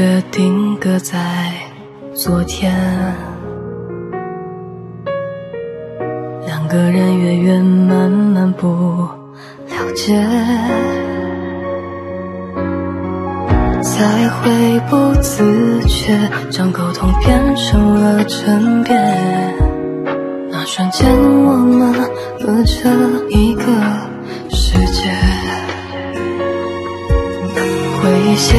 的感觉定格在昨天，两个人越远慢慢不了解，才会不自觉将沟通变成了争辩。那瞬间，我们隔着一个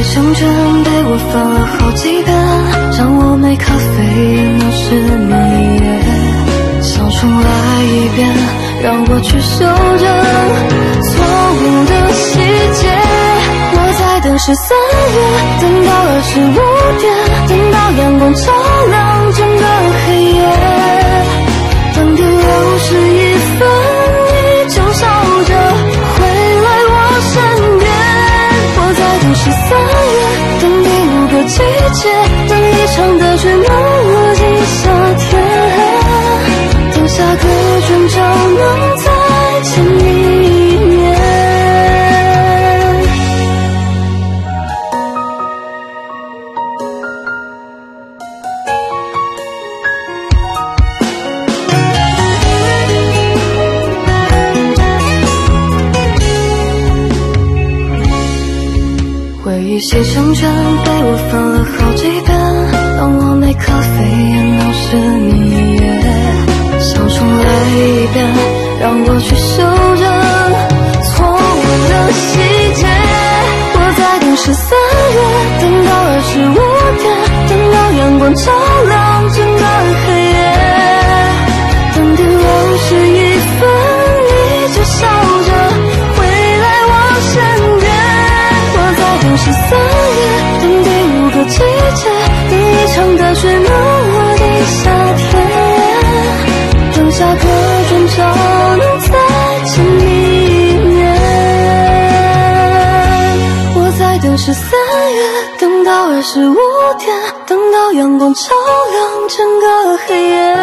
回忆写成全，被我翻了好几遍，像我没咖啡那是那一夜。想重来一遍，让我去修正错误的细节。我在等十三月，等到二十五点，等到阳光照等一场的雪能落进夏天，等下个回忆写成卷，被我翻了好几遍。当我没咖啡，也能是你夜。想重来一遍，让我去修正错误的细节。我在等十三月，等到二十五十三月，等第五个季节，等一场大雪能落进夏天，等下个转角能再见你一面。我在等十三月，等到二十五点，等到阳光照亮整个黑夜，